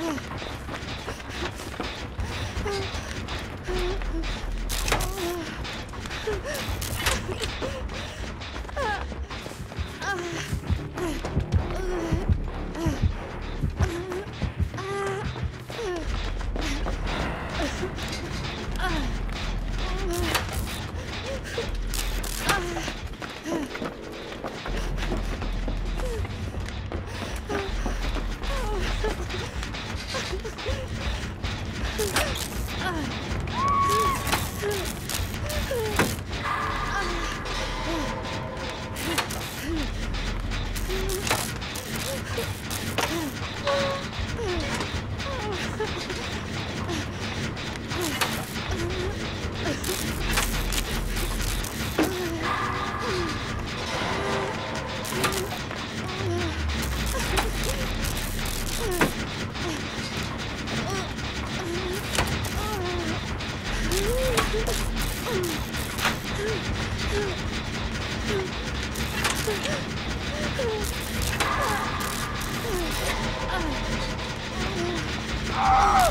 Ugh. Oh! Ah!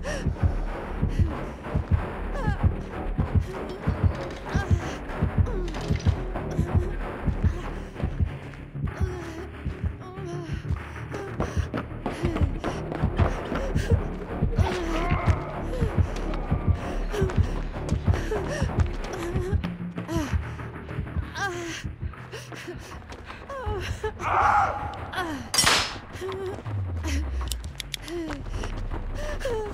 Ah! Ugh.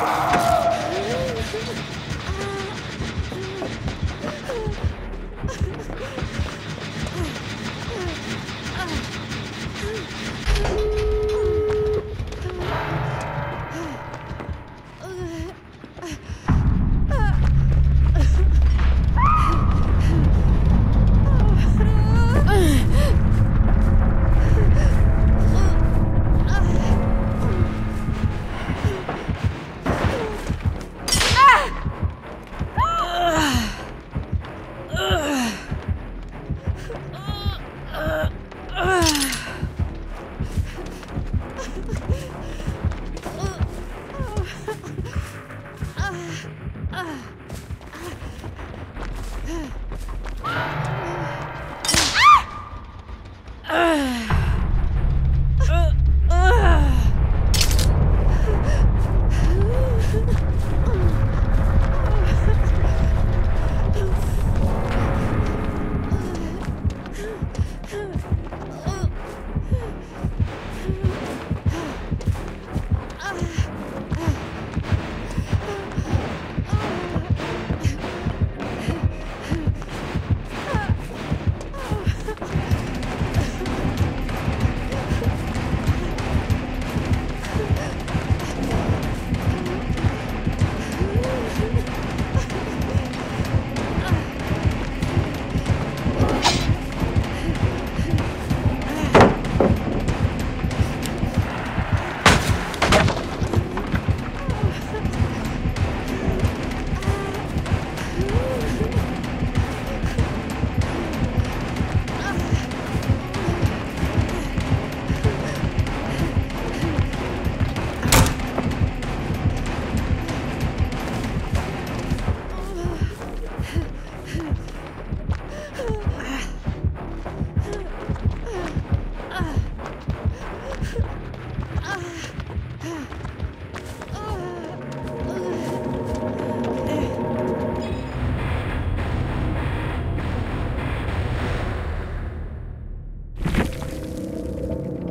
Thank you. 唉